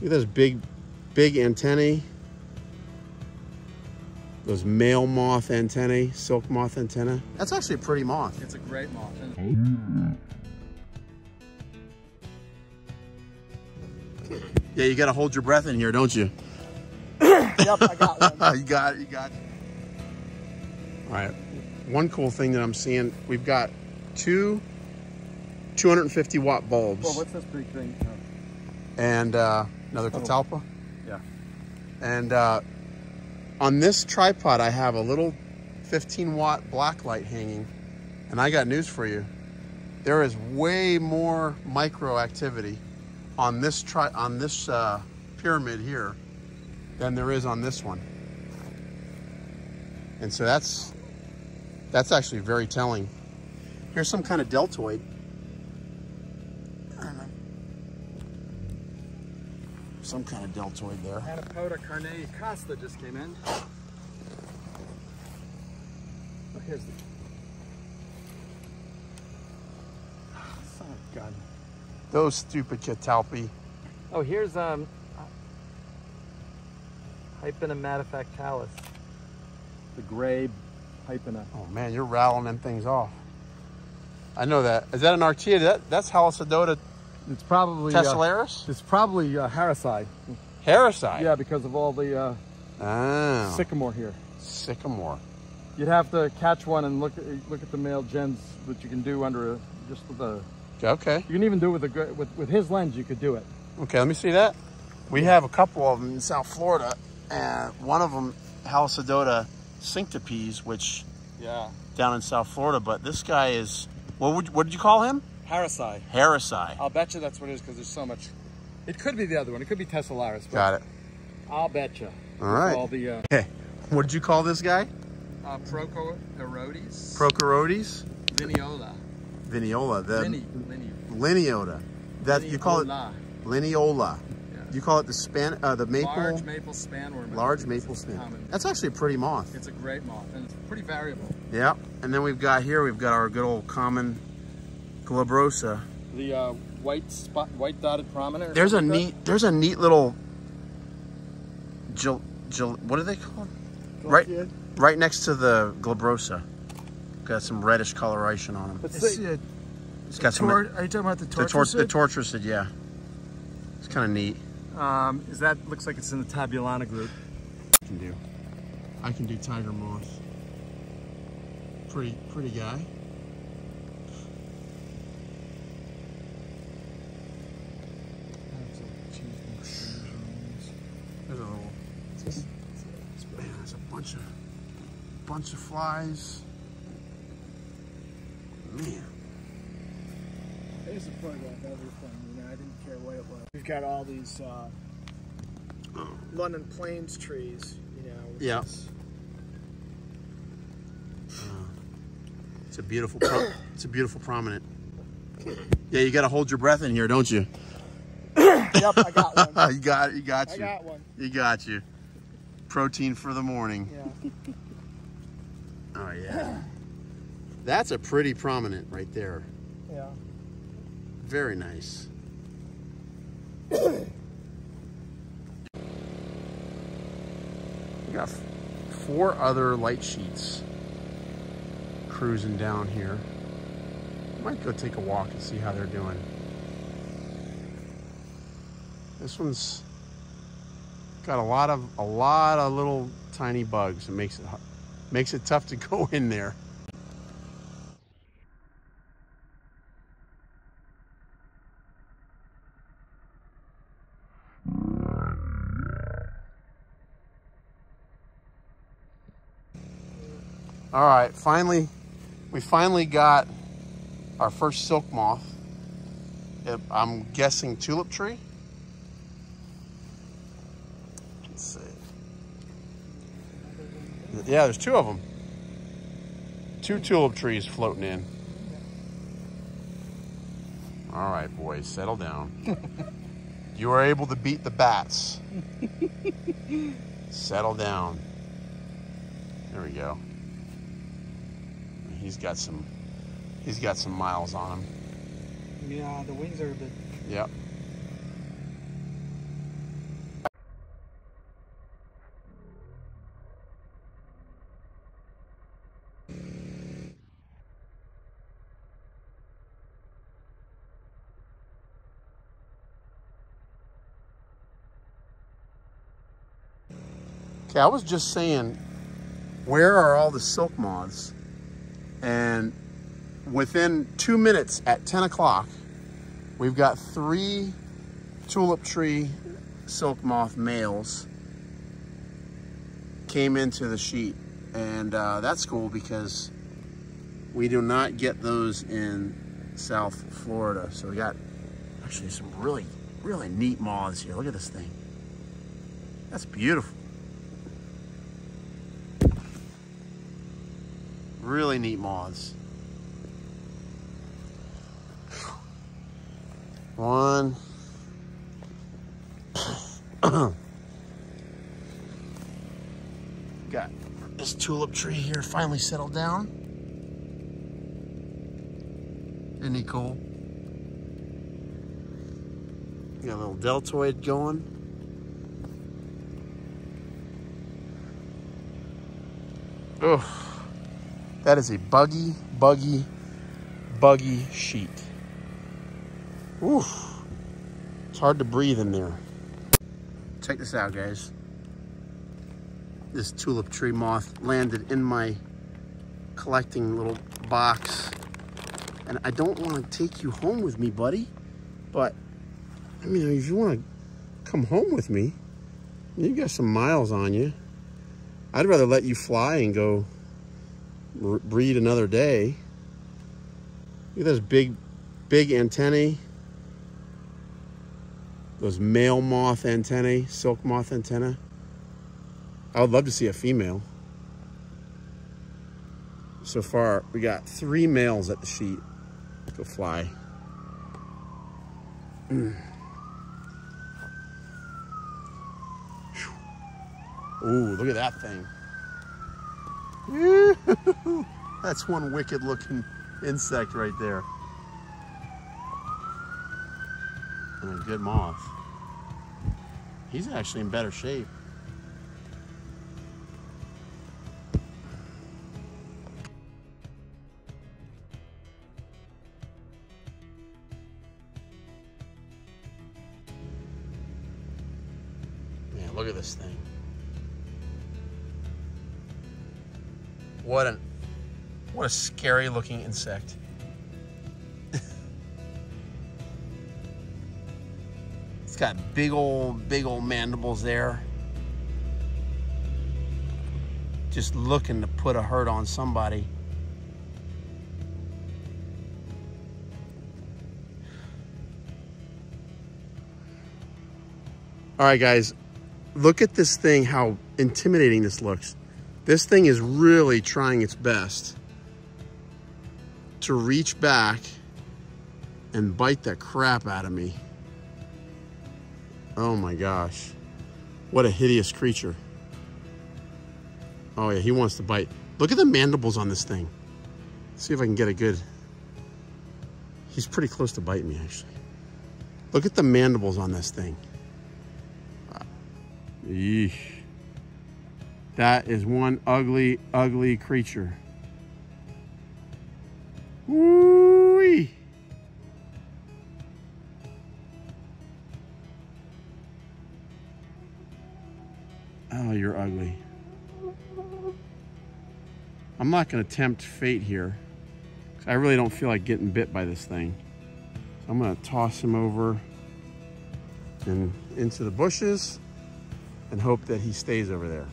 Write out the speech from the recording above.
Look at those big, big antennae. Those male moth antennae, silk moth antenna. That's actually a pretty moth. It's a great moth. Yeah, you got to hold your breath in here, don't you? yep, I got one. you got it. You got it. All right. One cool thing that I'm seeing, we've got two 250 watt bulbs Well, what's this big thing? and uh, another catalpa. Yeah. And uh, on this tripod, I have a little 15 watt black light hanging. And I got news for you. There is way more micro activity on this tri on this uh, pyramid here than there is on this one. And so that's that's actually very telling. Here's some kind of deltoid. I don't know. Some kind of deltoid there. Anapoda carnea costa just came in. Oh, here's the. Son of gun. Those stupid catalpi. Oh, here's um. Hypena madefactalis. The gray hypena. Oh man, you're rattling them things off. I know that. Is that an archaea? That, that's Halysidota It's probably uh, tessellaris? it's probably uh, Harrisii. Harrisii. Yeah, because of all the uh, Oh, sycamore here. sycamore. You'd have to catch one and look at look at the male gens that you can do under a, just with a. Okay. You can even do it with a with with his lens. You could do it. Okay, let me see that. We have a couple of them in South Florida, and one of them, Halysidota cinctipes, which Yeah. down in South Florida. But this guy is, what would what did you call him? Harrisii. Harrisii. I'll bet you that's what it is because there's so much. It could be the other one. It could be Tessellaris. but Got it. I'll bet you. All right. All the uh, Okay. What did you call this guy? uh, Prochoerodes. Prochoerodes? Viniola. Viniola. The Linny. Linny. Lineota. That you call it. Lineola. Yeah. You call it the span, uh, the maple, Large large, maple spanworm. maple span. That's actually a pretty moth. It's a great moth and it's pretty variable. Yep. And then we've got here, we've got our good old common gibbosa. The uh, white spot, white dotted prominent. There's a something like neat, there's a neat little, gel, gel, what are they called? that? right- Glaciate? Right next to the gibbosa. Got some reddish coloration on them. But It's, see, uh, It's got some, tor- are you talking about the tortoise? the, tor- tortoise? the tortoisid, yeah. It's kind of neat. um, is that looks like it's in the Tabulana group? I can do. I can do tiger moth. Pretty, pretty guy. There's a little. Man, there's a bunch of, bunch of flies. Man, Here's a photo of everything. You know, I didn't care what it was. We've got all these uh, London Plains trees. You know. Yeah. is- it's a beautiful. Pro- it's a beautiful prominent. Yeah, you got to hold your breath in here, don't you? yep, I got one. you got it. You got I you. got one. You got you. Protein for the morning. Yeah. Oh yeah. That's a pretty prominent right there. Yeah. Very nice. we got four other light sheets cruising down here. Might go take a walk and see how they're doing. This one's got a lot of a lot of little tiny bugs. It makes it makes it tough to go in there. All right, finally, we finally got our first silk moth. I'm guessing tulip tree. Let's see. Yeah, there's two of them. Two tulip trees floating in. All right, boys, settle down. you are able to beat the bats. settle down. There we go. He's got some. He's got some miles on him. Yeah, the wings are a bit. Yep. Okay, I was just saying, where are all the silk moths? And within two minutes at 10 o'clock, we've got three tulip tree silk moth males came into the sheet. And uh, that's cool because we do not get those in South Florida. So we got actually some really, really neat moths here. Look at this thing. That's beautiful. Really neat moths. One. Got this tulip tree here finally settled down. Isn't he cool? Got a little deltoid going. Oh, that is a buggy, buggy, buggy sheet. Oof. It's hard to breathe in there. Check this out, guys. This tulip tree moth landed in my collecting little box. And I don't want to take you home with me, buddy. But, I mean, if you want to come home with me, you've got some miles on you. I'd rather let you fly and go breed another day. Look at those big, big antennae. Those male moth antennae, silk moth antenna. I would love to see a female. So far, we got three males at the sheet. Go fly. Ooh, look at that thing. That's one wicked looking insect right there. And a good moth. He's actually in better shape. Man, look at this thing. What an what a scary looking insect. it's got big old big old mandibles there. Just looking to put a hurt on somebody. All right, guys, look at this thing, how intimidating this looks. This thing is really trying its best to reach back and bite the crap out of me. Oh my gosh. What a hideous creature. Oh yeah, he wants to bite. Look at the mandibles on this thing. Let's see if I can get a good... He's pretty close to biting me, actually. Look at the mandibles on this thing. Uh, yeesh. That is one ugly, ugly creature. Woo! Oh, you're ugly. I'm not going to tempt fate here. I really don't feel like getting bit by this thing. So I'm going to toss him over and into the bushes and hope that he stays over there.